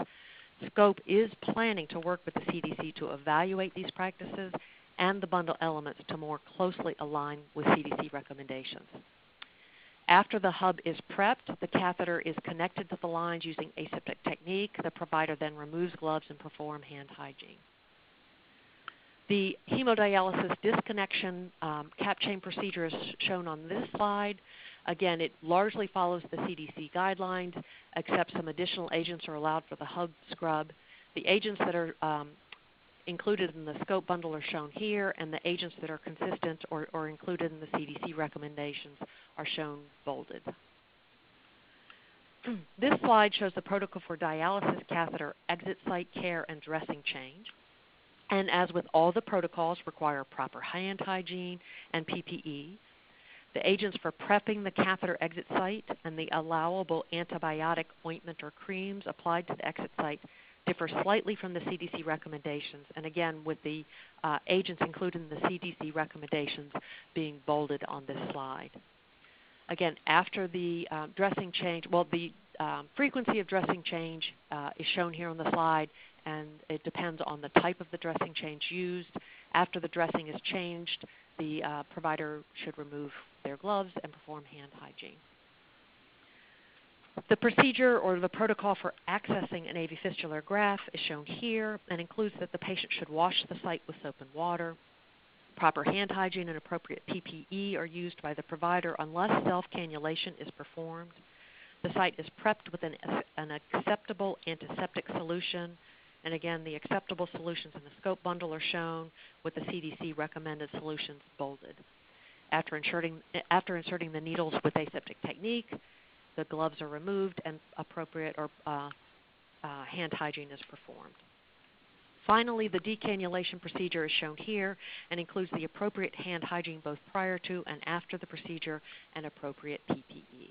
SCOPE is planning to work with the CDC to evaluate these practices and the bundle elements to more closely align with CDC recommendations. After the hub is prepped, the catheter is connected to the lines using aseptic technique. The provider then removes gloves and perform hand hygiene. The hemodialysis disconnection um, cap chain procedure is shown on this slide. Again, it largely follows the CDC guidelines, except some additional agents are allowed for the hub scrub. The agents that are um, included in the scope bundle are shown here, and the agents that are consistent or, or included in the CDC recommendations are shown bolded. this slide shows the protocol for dialysis catheter exit site care and dressing change. And as with all the protocols, require proper hand hygiene and PPE. The agents for prepping the catheter exit site and the allowable antibiotic ointment or creams applied to the exit site differ slightly from the CDC recommendations, and again, with the uh, agents included in the CDC recommendations being bolded on this slide. Again, after the uh, dressing change, well, the um, frequency of dressing change uh, is shown here on the slide, and it depends on the type of the dressing change used. After the dressing is changed, the uh, provider should remove their gloves and perform hand hygiene. The procedure or the protocol for accessing an AV fistula graft is shown here and includes that the patient should wash the site with soap and water. Proper hand hygiene and appropriate PPE are used by the provider unless self-cannulation is performed. The site is prepped with an, an acceptable antiseptic solution and again, the acceptable solutions in the scope bundle are shown with the CDC recommended solutions bolded. After inserting, after inserting the needles with aseptic technique, the gloves are removed and appropriate or uh, uh, hand hygiene is performed. Finally, the decannulation procedure is shown here and includes the appropriate hand hygiene both prior to and after the procedure and appropriate PPE.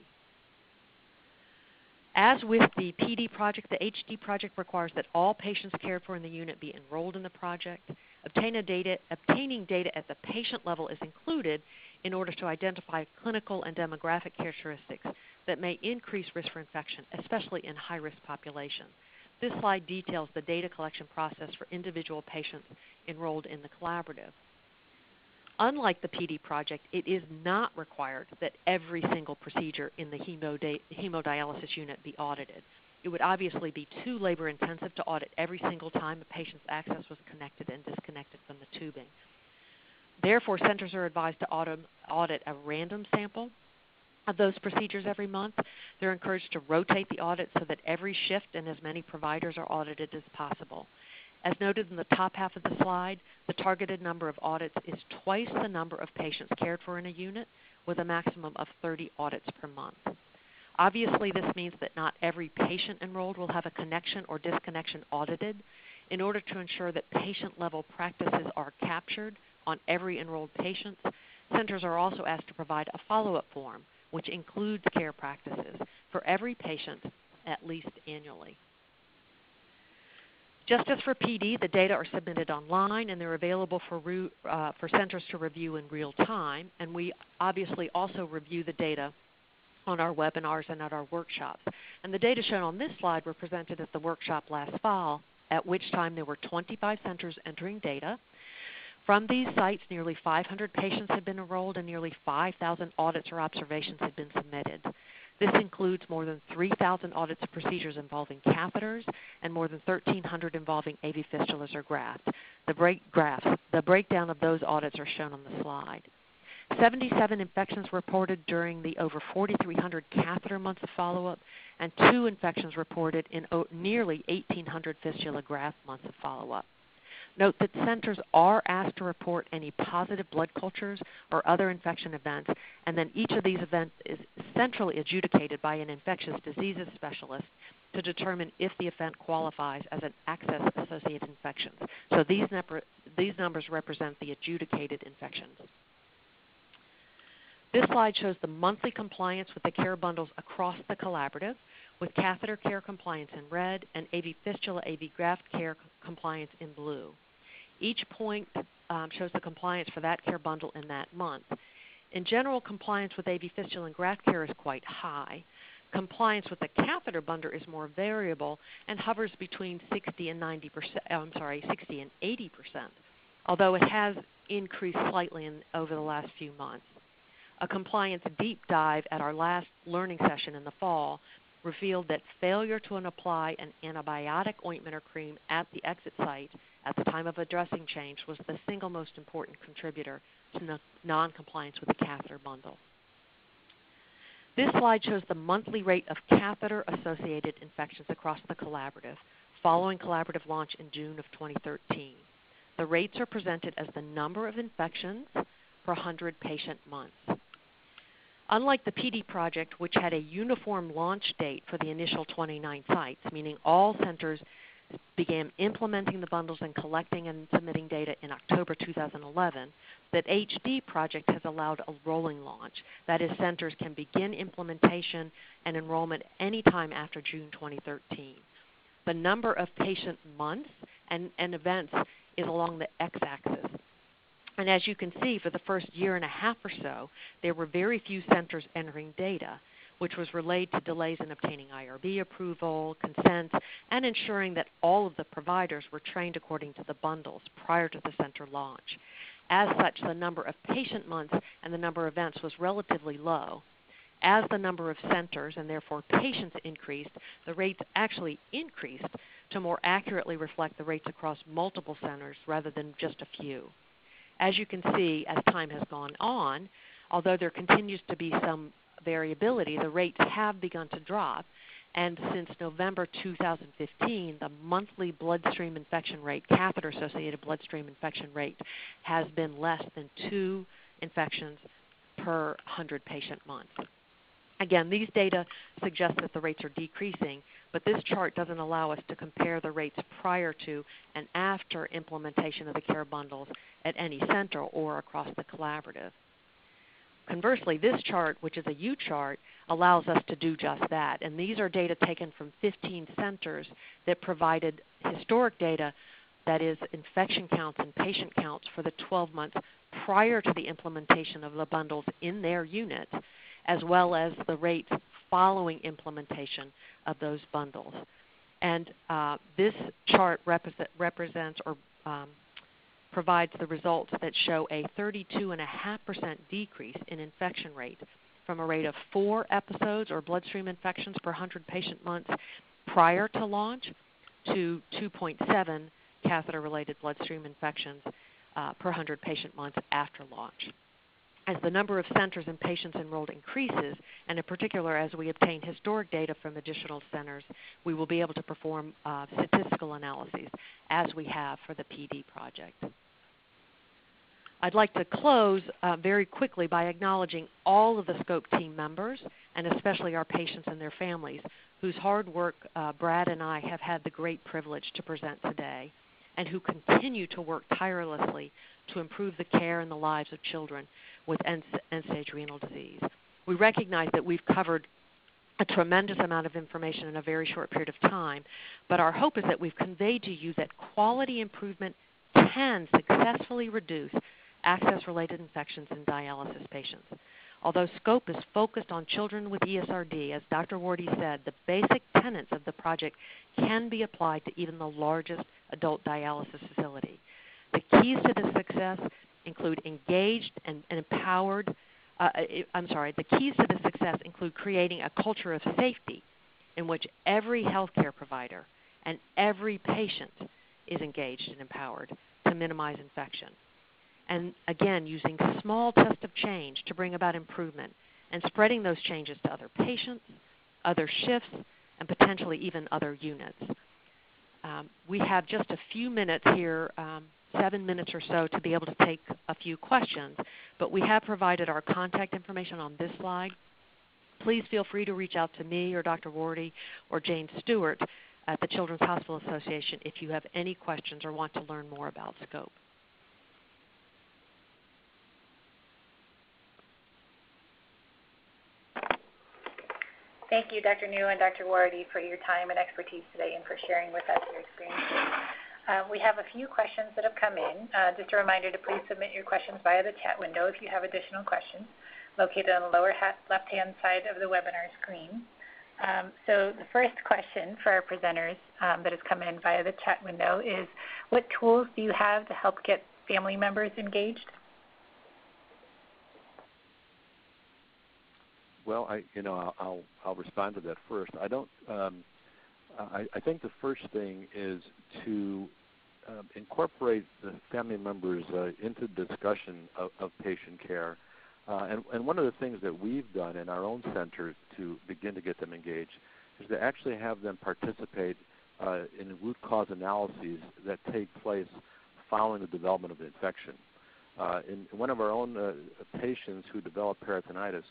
As with the PD project, the HD project requires that all patients cared for in the unit be enrolled in the project. Data, obtaining data at the patient level is included in order to identify clinical and demographic characteristics that may increase risk for infection, especially in high-risk populations. This slide details the data collection process for individual patients enrolled in the collaborative. Unlike the PD project, it is not required that every single procedure in the hemodialysis unit be audited. It would obviously be too labor intensive to audit every single time a patient's access was connected and disconnected from the tubing. Therefore, centers are advised to audit a random sample of those procedures every month. They're encouraged to rotate the audit so that every shift and as many providers are audited as possible. As noted in the top half of the slide, the targeted number of audits is twice the number of patients cared for in a unit, with a maximum of 30 audits per month. Obviously, this means that not every patient enrolled will have a connection or disconnection audited. In order to ensure that patient level practices are captured on every enrolled patient, centers are also asked to provide a follow up form, which includes care practices for every patient at least annually. Just as for PD, the data are submitted online and they're available for, uh, for centers to review in real time. And we obviously also review the data on our webinars and at our workshops. And the data shown on this slide were presented at the workshop last fall, at which time there were 25 centers entering data. From these sites, nearly 500 patients have been enrolled and nearly 5,000 audits or observations have been submitted. This includes more than 3,000 audits of procedures involving catheters and more than 1,300 involving AV fistulas or grafts. The, break, grafts. the breakdown of those audits are shown on the slide. 77 infections reported during the over 4,300 catheter months of follow-up, and two infections reported in nearly 1,800 fistula graft months of follow-up. Note that centers are asked to report any positive blood cultures or other infection events, and then each of these events is centrally adjudicated by an infectious diseases specialist to determine if the event qualifies as an access-associated infection. So these, these numbers represent the adjudicated infections. This slide shows the monthly compliance with the care bundles across the collaborative, with catheter care compliance in red and AV fistula AV graft care compliance in blue. Each point um, shows the compliance for that care bundle in that month. In general, compliance with AV fistula and graft care is quite high. Compliance with the catheter bundle is more variable and hovers between 60 and 90 percent. Oh, I'm sorry, 60 and 80 percent, although it has increased slightly in, over the last few months. A compliance deep dive at our last learning session in the fall revealed that failure to apply an antibiotic ointment or cream at the exit site at the time of a dressing change was the single most important contributor to noncompliance with the catheter bundle. This slide shows the monthly rate of catheter-associated infections across the collaborative following collaborative launch in June of 2013. The rates are presented as the number of infections per 100 patient months. Unlike the PD project, which had a uniform launch date for the initial 29 sites, meaning all centers began implementing the bundles and collecting and submitting data in October 2011, that HD project has allowed a rolling launch. That is, centers can begin implementation and enrollment anytime after June 2013. The number of patient months and, and events is along the x-axis. And as you can see, for the first year and a half or so, there were very few centers entering data which was related to delays in obtaining IRB approval, consent, and ensuring that all of the providers were trained according to the bundles prior to the center launch. As such, the number of patient months and the number of events was relatively low. As the number of centers and therefore patients increased, the rates actually increased to more accurately reflect the rates across multiple centers rather than just a few. As you can see, as time has gone on, although there continues to be some variability, the rates have begun to drop. And since November 2015, the monthly bloodstream infection rate, catheter associated bloodstream infection rate, has been less than two infections per 100 patient months. Again, these data suggest that the rates are decreasing, but this chart doesn't allow us to compare the rates prior to and after implementation of the care bundles at any center or across the collaborative. Conversely, this chart, which is a U chart, allows us to do just that. And these are data taken from 15 centers that provided historic data, that is, infection counts and patient counts for the 12 months prior to the implementation of the bundles in their units, as well as the rates following implementation of those bundles. And uh, this chart represent, represents or um, provides the results that show a 32.5% decrease in infection rate from a rate of four episodes or bloodstream infections per 100 patient months prior to launch to 2.7 catheter related bloodstream infections uh, per 100 patient months after launch. As the number of centers and patients enrolled increases, and in particular as we obtain historic data from additional centers, we will be able to perform uh, statistical analyses as we have for the PD project. I'd like to close uh, very quickly by acknowledging all of the SCOPE team members, and especially our patients and their families, whose hard work uh, Brad and I have had the great privilege to present today, and who continue to work tirelessly to improve the care and the lives of children with end-stage renal disease. We recognize that we've covered a tremendous amount of information in a very short period of time, but our hope is that we've conveyed to you that quality improvement can successfully reduce access-related infections in dialysis patients. Although SCOPE is focused on children with ESRD, as Dr. Warady said, the basic tenets of the project can be applied to even the largest adult dialysis facility. The keys to this success include engaged and, and empowered. Uh, uh I'm sorry. The keys to this success include creating a culture of safety in which every healthcare provider and every patient is engaged and empowered to minimize infection and again using small tests of change to bring about improvement and spreading those changes to other patients, other shifts, and potentially even other units. Um, we have just a few minutes here, um, seven minutes or so, to be able to take a few questions, but we have provided our contact information on this slide. Please feel free to reach out to me or Dr. Warady or Jane Stewart at the Children's Hospital Association if you have any questions or want to learn more about SCOPE. Thank you, Dr. Neu and Dr. Warady, for your time and expertise today and for sharing with us your experiences. Uh, we have a few questions that have come in. Uh, just a reminder to please submit your questions via the chat window if you have additional questions, located on the lower left-hand side of the webinar screen. Um, so the first question for our presenters um, that has come in via the chat window is, what tools do you have to help get family members engaged? Well, I you know I'll I'll respond to that first. I don't. Um, I, I think the first thing is to um, incorporate the family members uh, into the discussion of, of patient care. Uh, and, and one of the things that we've done in our own center to begin to get them engaged is to actually have them participate uh, in root cause analyses that take place following the development of an infection. Uh, in one of our own uh, patients who developed peritonitis,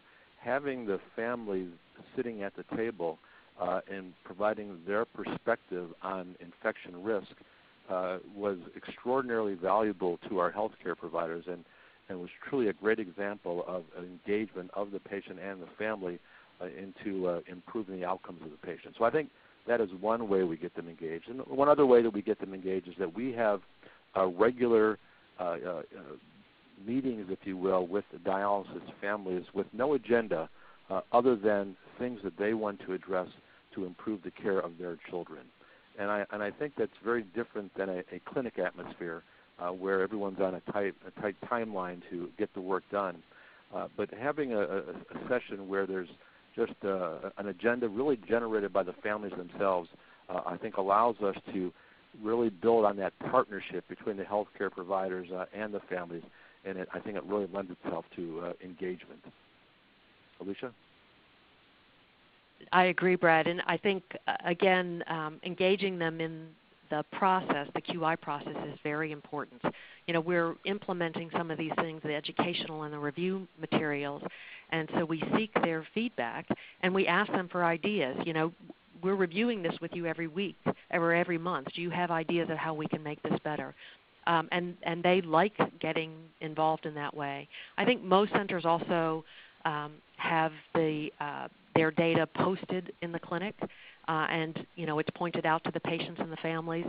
having the families sitting at the table uh, and providing their perspective on infection risk uh, was extraordinarily valuable to our healthcare providers and, and was truly a great example of engagement of the patient and the family uh, into uh, improving the outcomes of the patient. So I think that is one way we get them engaged. And one other way that we get them engaged is that we have a regular uh, uh, meetings, if you will, with the dialysis families with no agenda uh, other than things that they want to address to improve the care of their children. And I, and I think that's very different than a, a clinic atmosphere uh, where everyone's on a tight, a tight timeline to get the work done. Uh, but having a, a, session where there's just uh, an agenda really generated by the families themselves, uh, I think allows us to really build on that partnership between the healthcare providers uh, and the families, and it, I think it really lends itself to uh, engagement. Alicia? I agree, Brad, and I think uh, again, um, engaging them in the process, the QI process, is very important. You know, we're implementing some of these things, the educational and the review materials, and so we seek their feedback and we ask them for ideas. You know, we're reviewing this with you every week or every month. Do you have ideas of how we can make this better? Um, and and they like getting involved in that way. I think most centers also um, have the uh, their data posted in the clinic, uh, and you know it's pointed out to the patients and the families,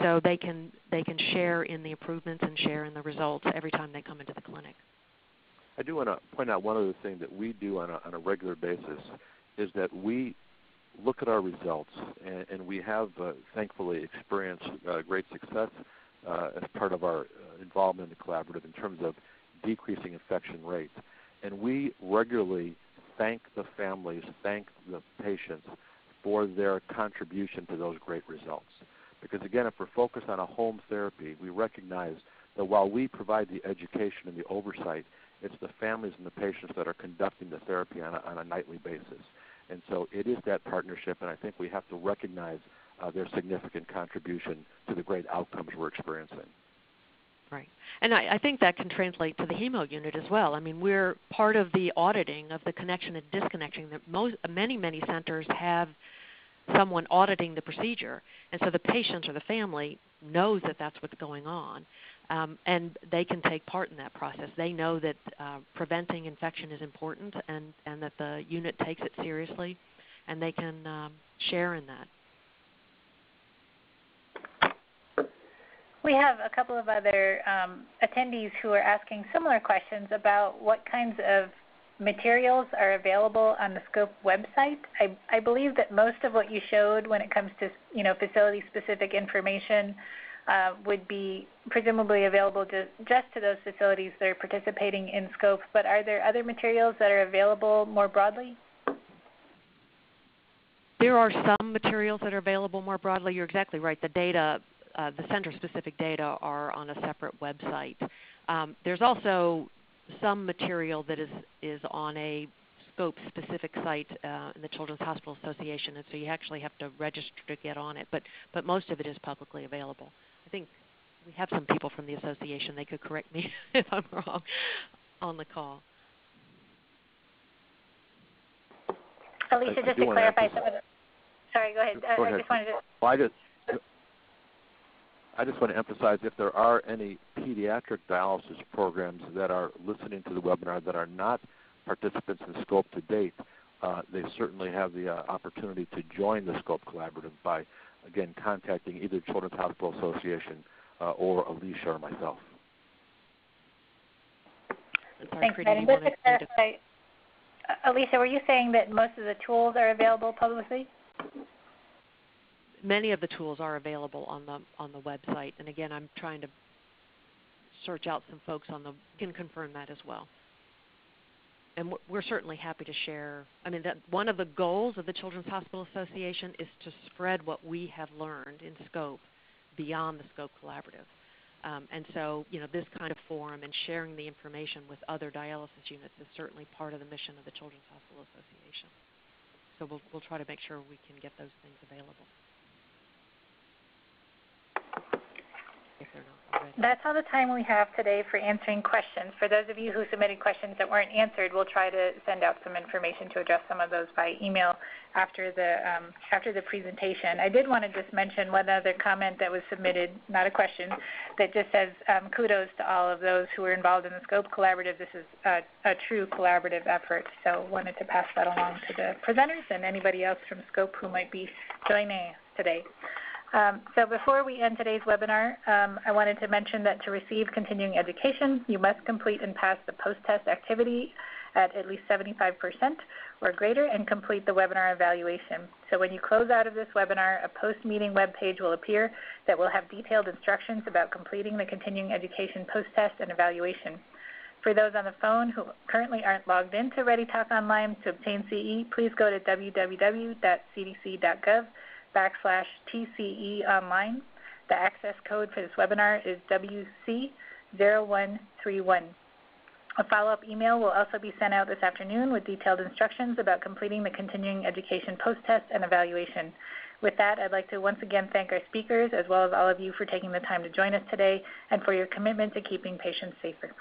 so they can they can share in the improvements and share in the results every time they come into the clinic. I do want to point out one other thing that we do on a, on a regular basis is that we look at our results, and, and we have uh, thankfully experienced uh, great success as part of our uh, involvement in the collaborative in terms of decreasing infection rates. And we regularly thank the families, thank the patients for their contribution to those great results. Because again, if we're focused on a home therapy, we recognize that while we provide the education and the oversight, it's the families and the patients that are conducting the therapy on a, on a nightly basis. And so it is that partnership, and I think we have to recognize uh, their significant contribution to the great outcomes we're experiencing. Right. And I, I, think that can translate to the hemo unit as well. I mean, we're part of the auditing of the connection and disconnection that most, many, many centers have someone auditing the procedure. And so the patient or the family knows that that's what's going on. Um, and they can take part in that process. They know that uh, preventing infection is important and, and that the unit takes it seriously, and they can um, share in that. We have a couple of other um, attendees who are asking similar questions about what kinds of materials are available on the SCOPE website. I, I believe that most of what you showed when it comes to you know facility-specific information uh, would be presumably available just, just to those facilities that are participating in SCOPE, but are there other materials that are available more broadly? There are some materials that are available more broadly. You're exactly right. The data, uh, the center-specific data are on a separate website. Um, there's also some material that is, is on a SCOPE-specific site uh, in the Children's Hospital Association, and so you actually have to register to get on it, but, but most of it is publicly available. I think we have some people from the association. They could correct me if I'm wrong on the call. Alicia, just to clarify some of the. Sorry, go ahead. Go ahead. I just wanted to. Well, I just, I just want to emphasize if there are any pediatric dialysis programs that are listening to the webinar that are not participants in SCOPE to date, uh, they certainly have the uh, opportunity to join the SCOPE Collaborative by again, contacting either Children's Hospital Association uh, or Alicia or myself. Thanks, Betty. Just to clarify, uh, Alicia, were you saying that most of the tools are available publicly? Many of the tools are available on the on the website, and again, I'm trying to search out some folks on the can confirm that as well and we're certainly happy to share. I mean, that one of the goals of the Children's Hospital Association is to spread what we have learned in SCOPE beyond the SCOPE Collaborative. Um, and so, you know, this kind of forum and sharing the information with other dialysis units is certainly part of the mission of the Children's Hospital Association. So we'll, we'll try to make sure we can get those things available. That's all the time we have today for answering questions. For those of you who submitted questions that weren't answered, we'll try to send out some information to address some of those by email after the um, after the presentation. I did want to just mention one other comment that was submitted, not a question, that just says um, kudos to all of those who were involved in the SCOPE collaborative. This is a, a true collaborative effort, so wanted to pass that along to the presenters and anybody else from SCOPE who might be joining us today. Um, so before we end today's webinar, um, I wanted to mention that to receive continuing education, you must complete and pass the post-test activity at at least 75% or greater and complete the webinar evaluation. So when you close out of this webinar, a post-meeting web page will appear that will have detailed instructions about completing the continuing education post-test and evaluation. For those on the phone who currently aren't logged into ReadyTalk Online to obtain CE, please go to www.cdc.gov backslash TCE online. The access code for this webinar is WC0131. A follow-up email will also be sent out this afternoon with detailed instructions about completing the continuing education post-test and evaluation. With that, I'd like to once again thank our speakers as well as all of you for taking the time to join us today and for your commitment to keeping patients safer.